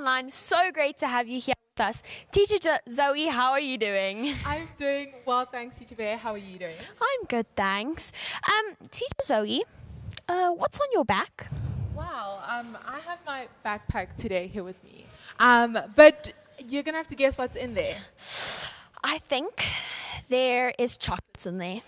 online. So great to have you here with us. Teacher Zoe, how are you doing? I'm doing well, thanks, Teacher Bear. How are you doing? I'm good, thanks. Um, Teacher Zoe, uh, what's on your back? Wow, um, I have my backpack today here with me. Um, but you're gonna have to guess what's in there. I think there is chocolates in there.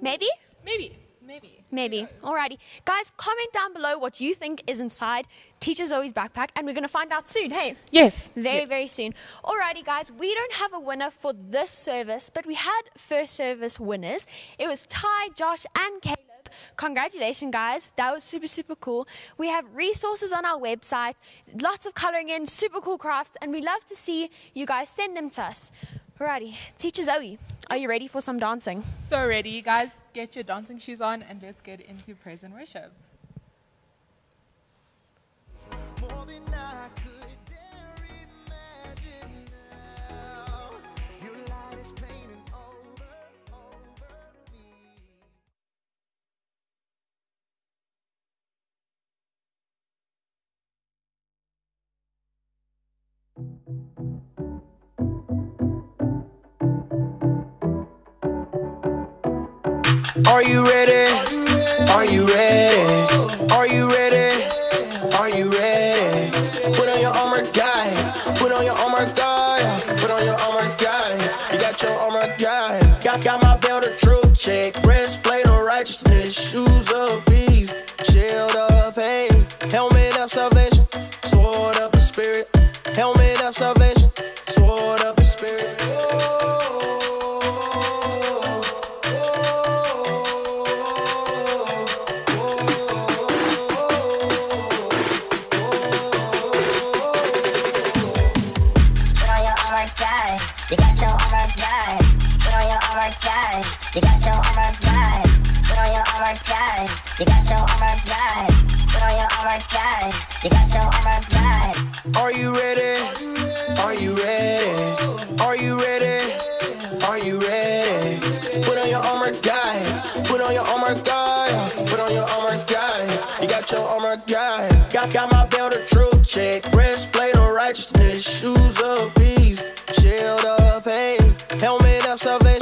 Maybe? Maybe, maybe. Maybe. Alrighty. Guys, comment down below what you think is inside Teacher Zoe's backpack, and we're going to find out soon. Hey, Yes. very, yes. very soon. Alrighty, guys, we don't have a winner for this service, but we had first service winners. It was Ty, Josh, and Caleb. Congratulations, guys. That was super, super cool. We have resources on our website, lots of coloring in, super cool crafts, and we love to see you guys send them to us. Alrighty, Teacher Zoe, are you ready for some dancing? So ready, you guys. Get your dancing shoes on and let's get into praise and worship. Are you ready? Are you ready? Are you ready? Are you ready? Put on your armor, guy. Put on your armor, guy. Put on your armor, guy. You got your armor, guy. Got got my belt of truth check. Breastplate of righteousness. Shoes of You got your armor, guy. Put on your armor, guy. You got your armor, guy. Are you ready? Are you ready? Are you ready? Are you ready? Put on your armor, guy. Put on your armor, guy. Put on your armor, guy. You got your armor, guy. Got got my belt of truth check. Breastplate of righteousness. Shoes of peace. Shield of faith. Helmet of salvation.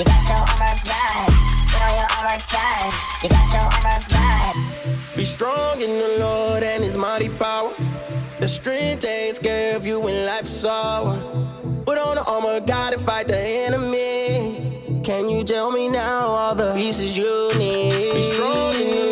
You got your armor, guy. Put on your armor, guy. You got your armor, guy. Be strong in the Lord and His mighty power. The strength takes care of you when life's is sour. Put on the armor of God and fight the enemy. Can you tell me now all the pieces you need? Be strong in the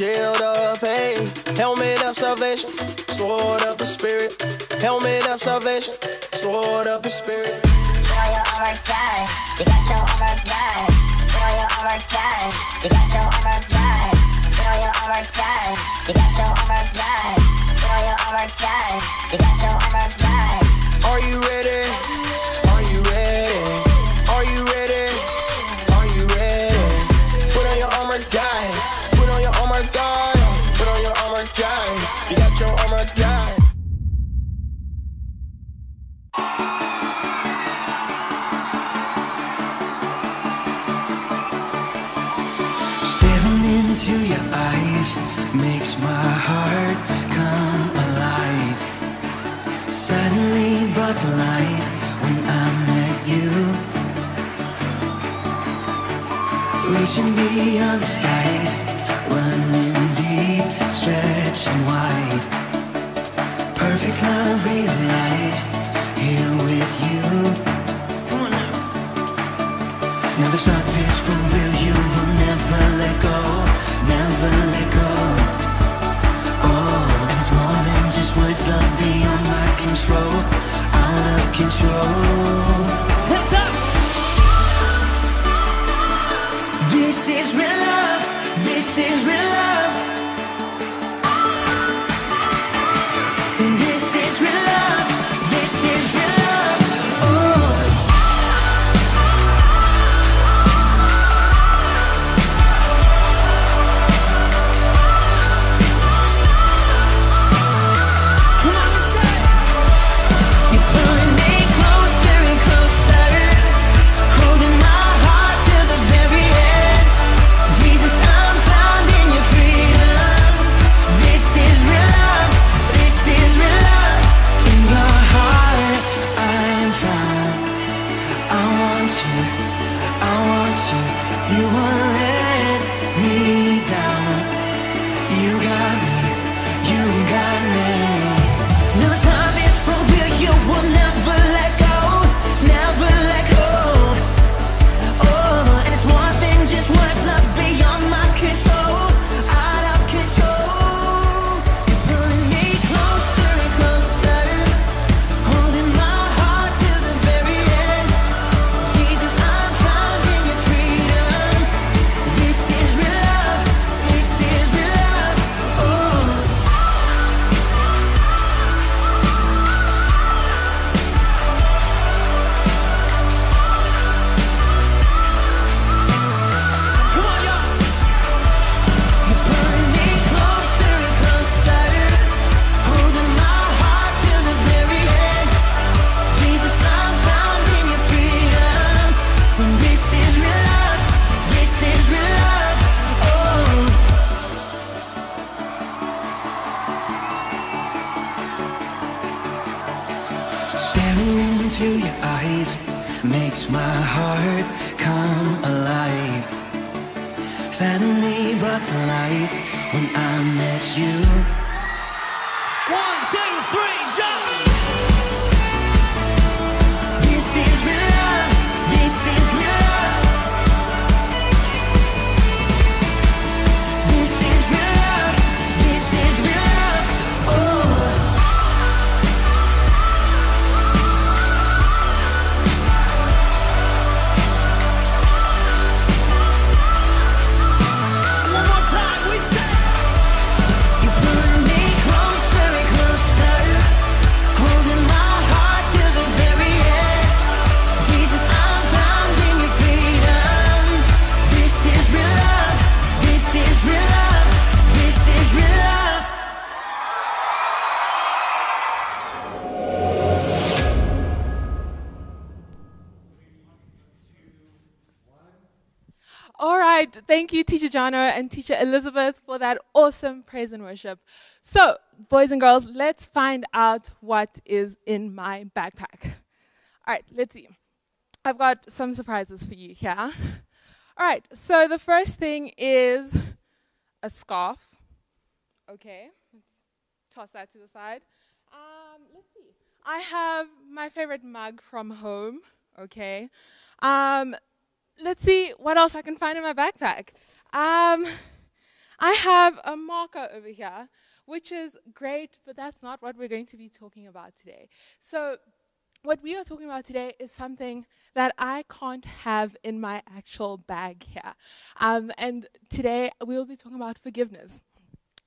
Shield of faith. Helmet of salvation. Sword of the spirit. Helmet of salvation. Sword of the spirit. Put on your armor, guy. You got your armor, guy. Put on your armor, guy. You got your armor, guy. Put on your armor, guy. You got your armor, guy. Put on your armor, guy. You got your armor, guy. Are? Are you ready? Into your eyes makes my heart come alive. Suddenly brought to life when I met you. Reaching beyond the skies, running deep, stretching wide. Perfect love realized trôi my heart come alive. Suddenly brought to life when I met you. All right. Thank you, Teacher Jono and Teacher Elizabeth, for that awesome praise and worship. So, boys and girls, let's find out what is in my backpack. All right, let's see. I've got some surprises for you here. All right, so the first thing is a scarf. Okay, let's toss that to the side. Um, let's see. I have my favorite mug from home. Okay. Um, let's see what else I can find in my backpack. Um, I have a marker over here, which is great, but that's not what we're going to be talking about today. So, what we are talking about today is something that I can't have in my actual bag here. Um, and today we will be talking about forgiveness.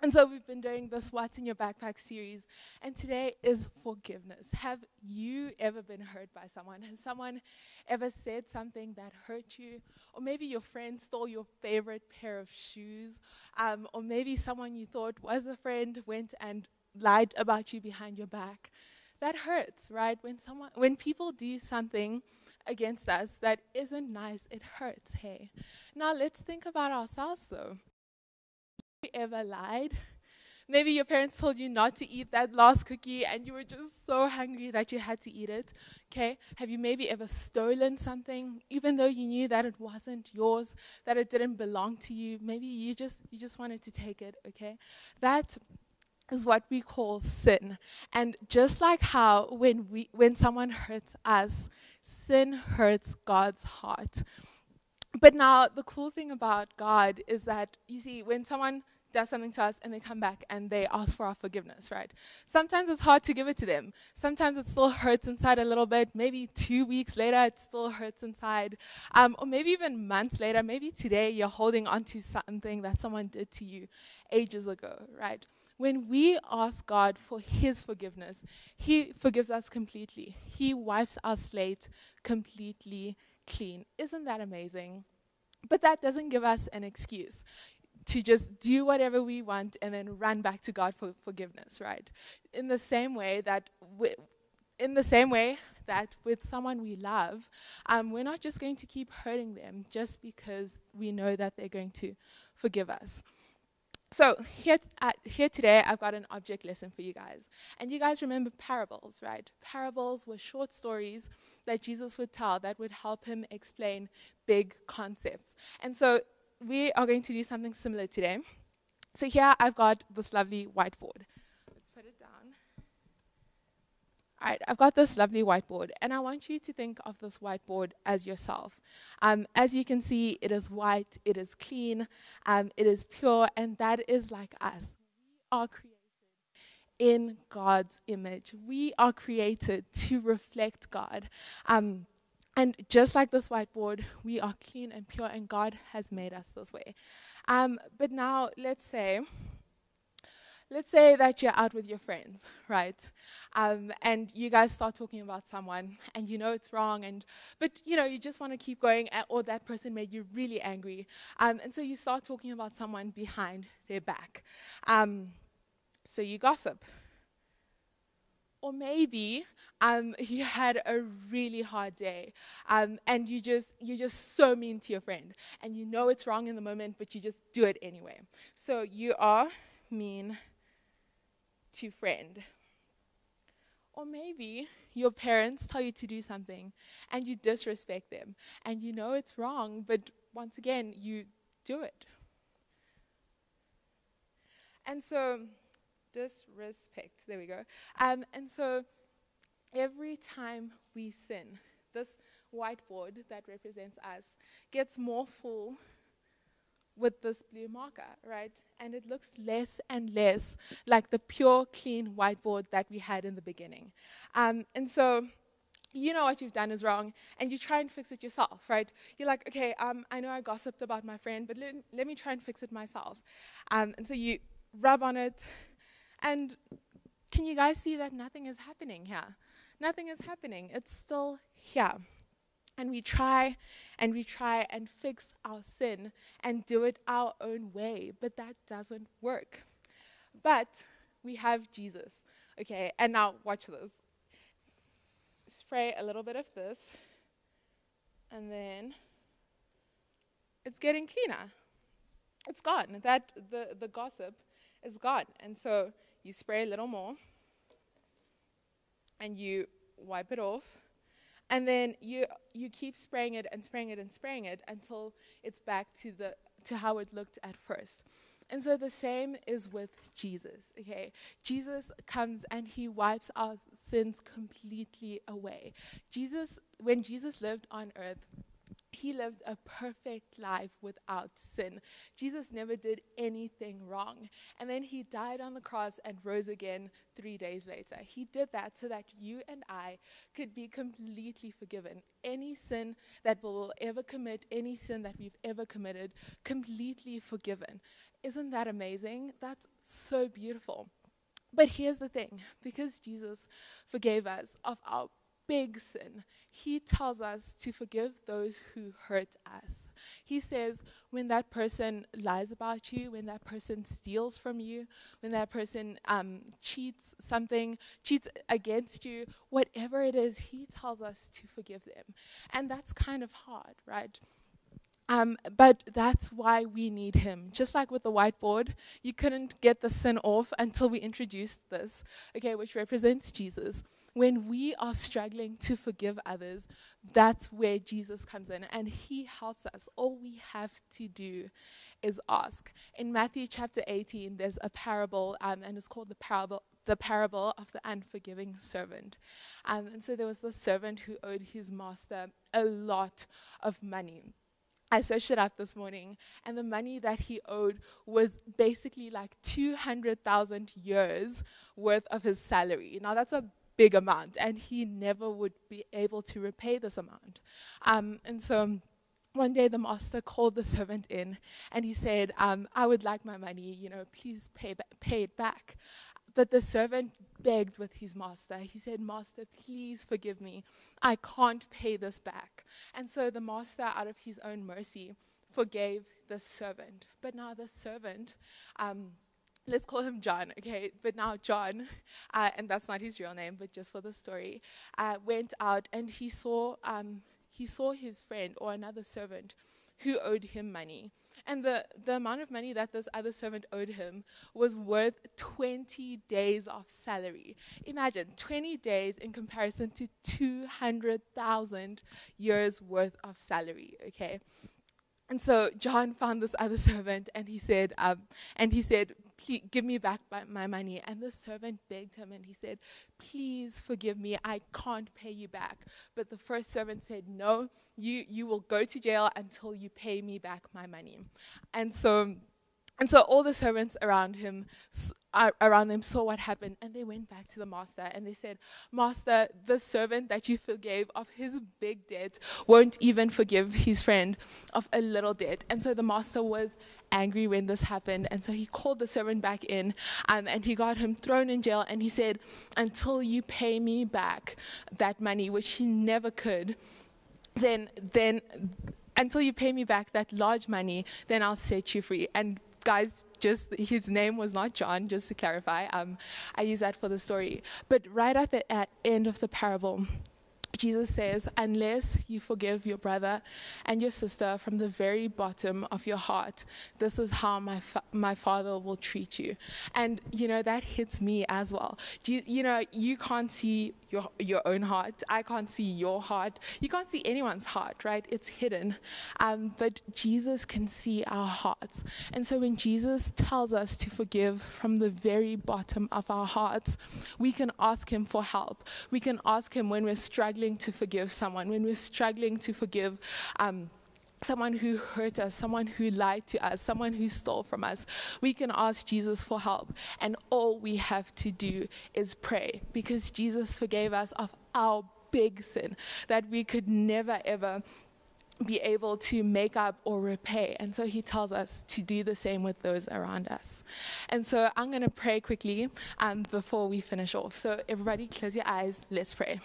And so we've been doing this What's in Your Backpack series, and today is forgiveness. Have you ever been hurt by someone? Has someone ever said something that hurt you? Or maybe your friend stole your favorite pair of shoes? Um, or maybe someone you thought was a friend went and lied about you behind your back? That hurts, right? When someone when people do something against us that isn't nice, it hurts, hey. Now let's think about ourselves though ever lied? Maybe your parents told you not to eat that last cookie and you were just so hungry that you had to eat it. Okay? Have you maybe ever stolen something even though you knew that it wasn't yours, that it didn't belong to you? Maybe you just you just wanted to take it, okay? That is what we call sin. And just like how when we when someone hurts us, sin hurts God's heart. But now the cool thing about God is that you see when someone does something to us and they come back and they ask for our forgiveness, right? Sometimes it's hard to give it to them. Sometimes it still hurts inside a little bit. Maybe two weeks later, it still hurts inside. Um, or maybe even months later, maybe today you're holding on to something that someone did to you ages ago, right? When we ask God for His forgiveness, He forgives us completely. He wipes our slate completely clean. Isn't that amazing? But that doesn't give us an excuse to just do whatever we want and then run back to God for forgiveness, right? In the same way that, we, in the same way that with someone we love, um, we're not just going to keep hurting them just because we know that they're going to forgive us. So here, here today, I've got an object lesson for you guys. And you guys remember parables, right? Parables were short stories that Jesus would tell that would help him explain big concepts. And so we are going to do something similar today. So here I've got this lovely whiteboard. Let's put it down. All right, I've got this lovely whiteboard, and I want you to think of this whiteboard as yourself. Um, as you can see, it is white, it is clean, um, it is pure, and that is like us. We are created in God's image. We are created to reflect God. Um, and just like this whiteboard, we are clean and pure, and God has made us this way. Um, but now, let's say, let's say that you're out with your friends, right? Um, and you guys start talking about someone, and you know it's wrong, and but you know you just want to keep going, or that person made you really angry, um, and so you start talking about someone behind their back. Um, so you gossip, or maybe um, you had a really hard day um, and you just you're just so mean to your friend and you know it's wrong in the moment but you just do it anyway. So you are mean to friend. Or maybe your parents tell you to do something and you disrespect them and you know it's wrong but once again you do it. And so disrespect. There we go. Um, and so every time we sin, this whiteboard that represents us gets more full with this blue marker, right? And it looks less and less like the pure, clean whiteboard that we had in the beginning. Um, and so you know what you've done is wrong, and you try and fix it yourself, right? You're like, okay, um, I know I gossiped about my friend, but let, let me try and fix it myself. Um, and so you rub on it, and can you guys see that nothing is happening here? Nothing is happening. It's still here. And we try and we try and fix our sin and do it our own way, but that doesn't work. But we have Jesus. Okay, and now watch this. Spray a little bit of this, and then it's getting cleaner. It's gone. That the, the gossip is gone. And so you spray a little more and you wipe it off and then you you keep spraying it and spraying it and spraying it until it's back to the to how it looked at first and so the same is with Jesus, okay? Jesus comes and he wipes our sins completely away. Jesus, when Jesus lived on earth, he lived a perfect life without sin. Jesus never did anything wrong. And then he died on the cross and rose again three days later. He did that so that you and I could be completely forgiven. Any sin that we'll ever commit, any sin that we've ever committed, completely forgiven. Isn't that amazing? That's so beautiful. But here's the thing because Jesus forgave us of our big sin, he tells us to forgive those who hurt us. He says, when that person lies about you, when that person steals from you, when that person um, cheats something, cheats against you, whatever it is, he tells us to forgive them. And that's kind of hard, right? Um, but that's why we need him. Just like with the whiteboard, you couldn't get the sin off until we introduced this, okay, which represents Jesus when we are struggling to forgive others, that's where Jesus comes in and he helps us. All we have to do is ask. In Matthew chapter 18, there's a parable, um, and it's called the parable. The parable of the unforgiving servant. Um, and so there was this servant who owed his master a lot of money. I searched it up this morning, and the money that he owed was basically like 200,000 years worth of his salary. Now, that's a big amount, and he never would be able to repay this amount. Um, and so, one day the master called the servant in and he said, um, I would like my money, you know, please pay, ba- pay it back. But the servant begged with his master. He said, Master, please forgive me. I can't pay this back. And so the master, out of his own mercy, forgave the servant. But now the servant, um, let's call him John, okay? But now John, uh, and that's not his real name, but just for the story, uh, went out and he saw um, he saw his friend or another servant who owed him money. And the, the amount of money that this other servant owed him was worth 20 days of salary. Imagine 20 days in comparison to 200,000 years worth of salary, okay? And so John found this other servant and he said, um, and he said, give me back my, my, money. And the servant begged him and he said, please forgive me. I can't pay you back. But the first servant said, no, you, you will go to jail until you pay me back my money. And so and so all the servants around him, uh, around them, saw what happened, and they went back to the master and they said, "Master, the servant that you forgave of his big debt won't even forgive his friend of a little debt." And so the master was angry when this happened, and so he called the servant back in, um, and he got him thrown in jail. And he said, "Until you pay me back that money, which he never could, then then." Until you pay me back that large money, then I'll set you free. And guys, just his name was not John, just to clarify. Um, I use that for the story. But right at the at end of the parable, Jesus says, unless you forgive your brother and your sister from the very bottom of your heart, this is how my, fa- my father will treat you. And, you know, that hits me as well. You, you know, you can't see your, your own heart. I can't see your heart. You can't see anyone's heart, right? It's hidden. Um, but Jesus can see our hearts. And so when Jesus tells us to forgive from the very bottom of our hearts, we can ask him for help. We can ask him when we're struggling to forgive someone, when we're struggling to forgive um, someone who hurt us, someone who lied to us, someone who stole from us, we can ask Jesus for help. And all we have to do is pray because Jesus forgave us of our big sin that we could never, ever be able to make up or repay. And so he tells us to do the same with those around us. And so I'm going to pray quickly um, before we finish off. So, everybody, close your eyes. Let's pray.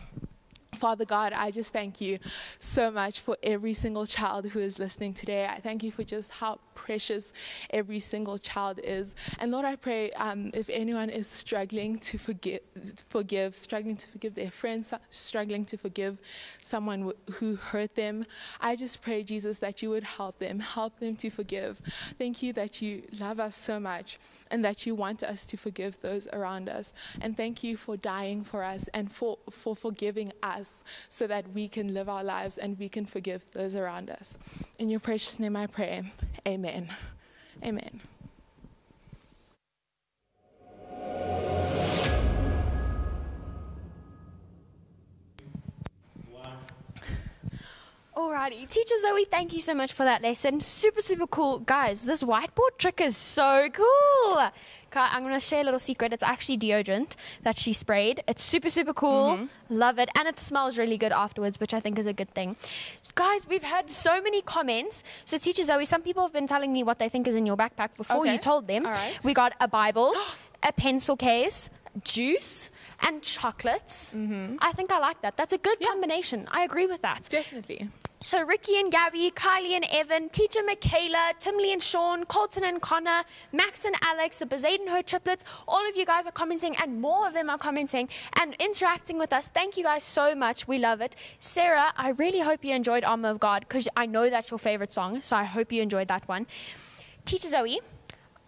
Father God, I just thank you so much for every single child who is listening today. I thank you for just how precious every single child is. And Lord, I pray um, if anyone is struggling to forgive, forgive, struggling to forgive their friends, struggling to forgive someone who hurt them, I just pray, Jesus, that you would help them, help them to forgive. Thank you that you love us so much and that you want us to forgive those around us. And thank you for dying for us and for, for forgiving us so that we can live our lives and we can forgive those around us. In your precious name I pray. Amen. Amen. Alrighty, teacher Zoe, thank you so much for that lesson. Super, super cool. Guys, this whiteboard trick is so cool. Okay, I'm going to share a little secret. It's actually deodorant that she sprayed. It's super, super cool. Mm-hmm. Love it. And it smells really good afterwards, which I think is a good thing. Guys, we've had so many comments. So, teacher Zoe, some people have been telling me what they think is in your backpack before okay. you told them. Right. We got a Bible, a pencil case, juice and chocolates. Mm-hmm. I think I like that. That's a good yeah. combination. I agree with that. Definitely. So Ricky and Gabby, Kylie and Evan, teacher Michaela, Timley and Sean, Colton and Connor, Max and Alex, the Bezuidenhout triplets, all of you guys are commenting and more of them are commenting and interacting with us. Thank you guys so much. We love it. Sarah, I really hope you enjoyed Armor of God because I know that's your favorite song. So I hope you enjoyed that one. Teacher Zoe,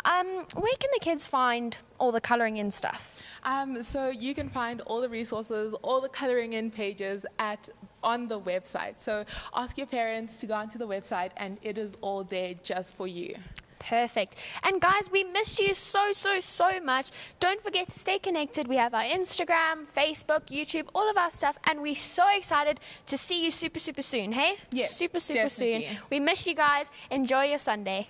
um, where can the kids find all the colouring in stuff? Um, so you can find all the resources, all the colouring in pages at on the website. So ask your parents to go onto the website, and it is all there just for you. Perfect. And guys, we miss you so, so, so much. Don't forget to stay connected. We have our Instagram, Facebook, YouTube, all of our stuff, and we're so excited to see you super, super soon, hey? Yes, Super, super soon. definitely. We miss you guys. Enjoy your Sunday.